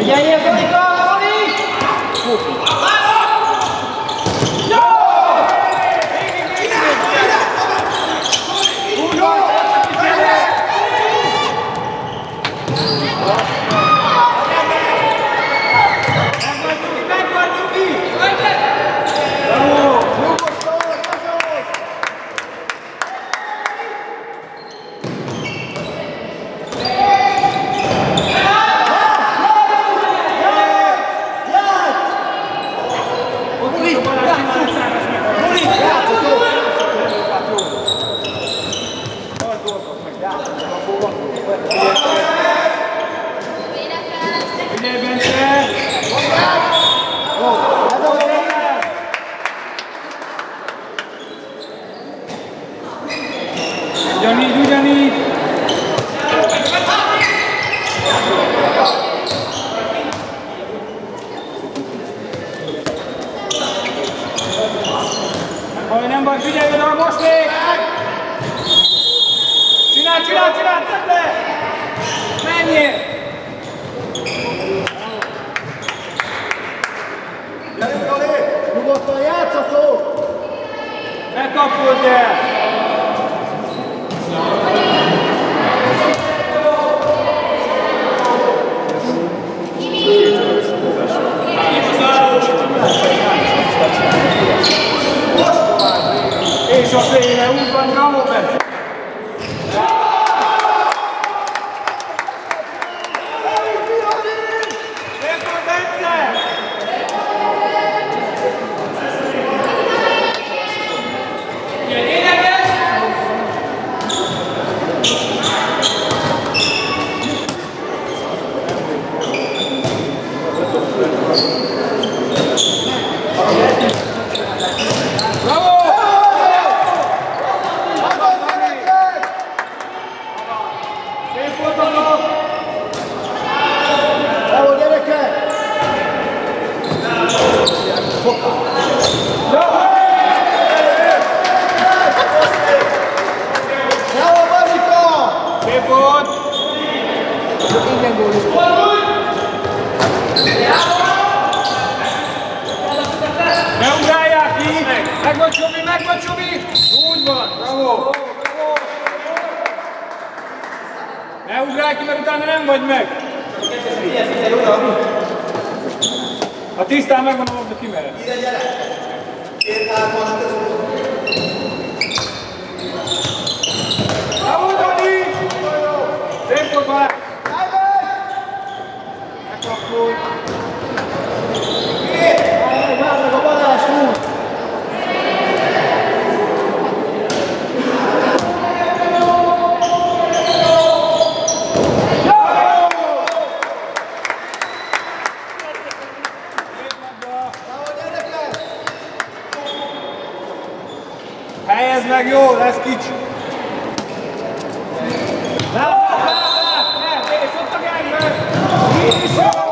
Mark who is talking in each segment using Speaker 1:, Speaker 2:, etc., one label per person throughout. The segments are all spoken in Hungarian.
Speaker 1: Я еду, Baj, nem baj, figyelj oda, most még! Csinál, csinál, csinál, tedd le! Menjél!
Speaker 2: Gyerünk, Roli! Nyugodtan játszatok!
Speaker 1: Ne kapkodj el! És a Só
Speaker 2: se je umpan
Speaker 1: na moment. Meg vagy Csobi, meg vagy Csobi! Ugrálj ki, mert utána nem vagy meg! Ha tisztán megvan a labda, kimered. Bravo, Helyezd meg jó, lesz kicsi. Ne, ne, ne, és ott a gányban. Így is jó.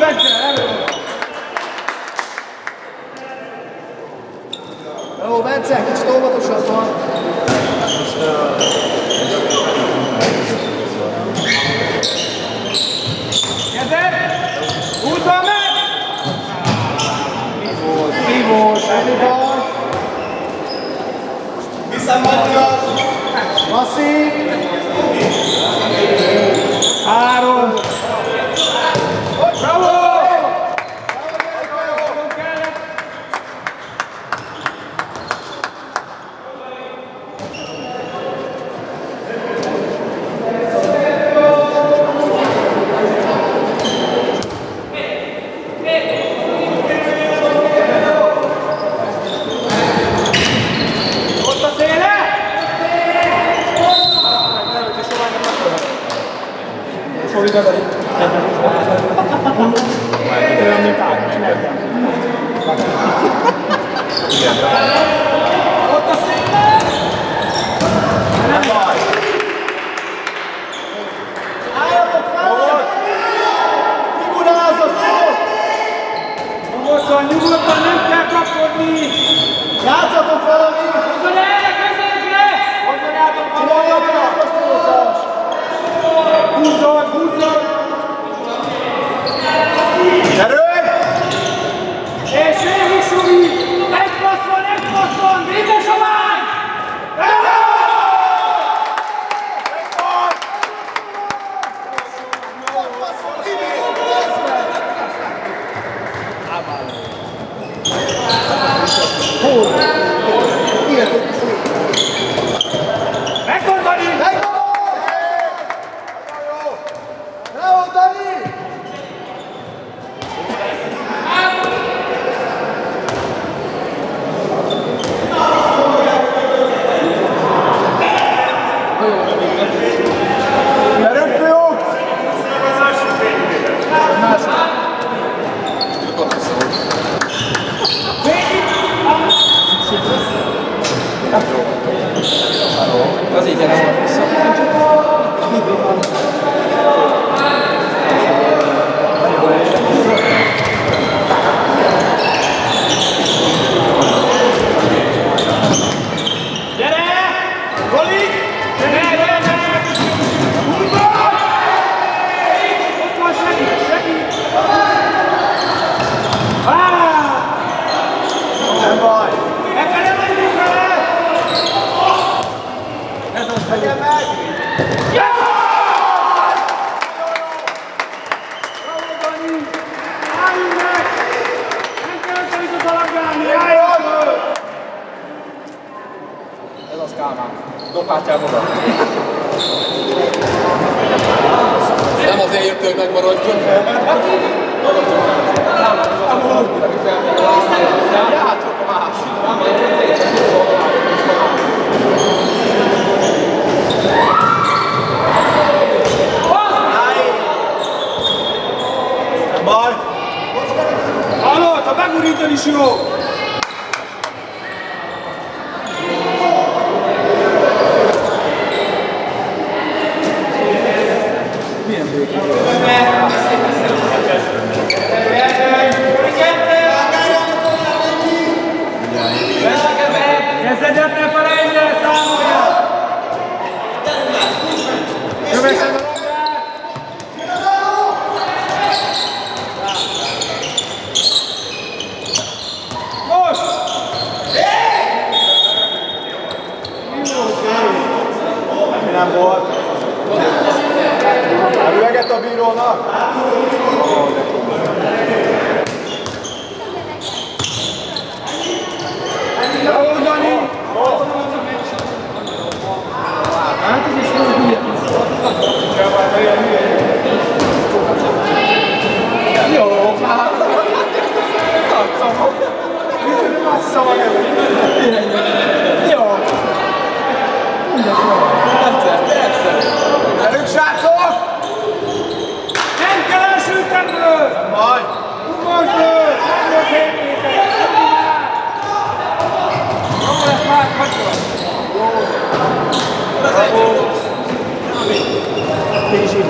Speaker 1: Bence, elő.
Speaker 2: Bravo, Bence, kicsit óvatosabban.
Speaker 1: Kezed! Úgy van meg! Volt?
Speaker 2: Semmi baj.
Speaker 3: Viszem Matthias!
Speaker 2: Masszív.
Speaker 1: Három.
Speaker 4: Entendi.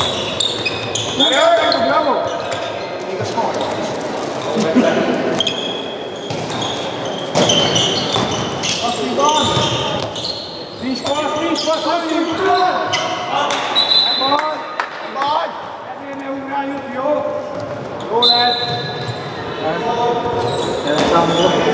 Speaker 1: Thank you.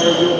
Speaker 3: Yeah.